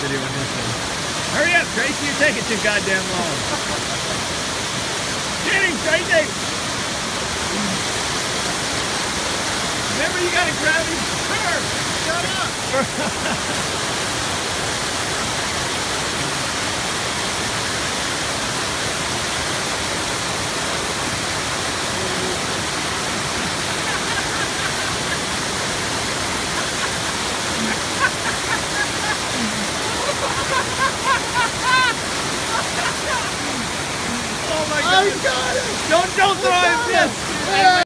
video on this one. Hurry up, Tracy. You're taking too goddamn long. Get him, Tracy! Remember, you gotta grab his fur. Shut up. Got it! Don't don't throw!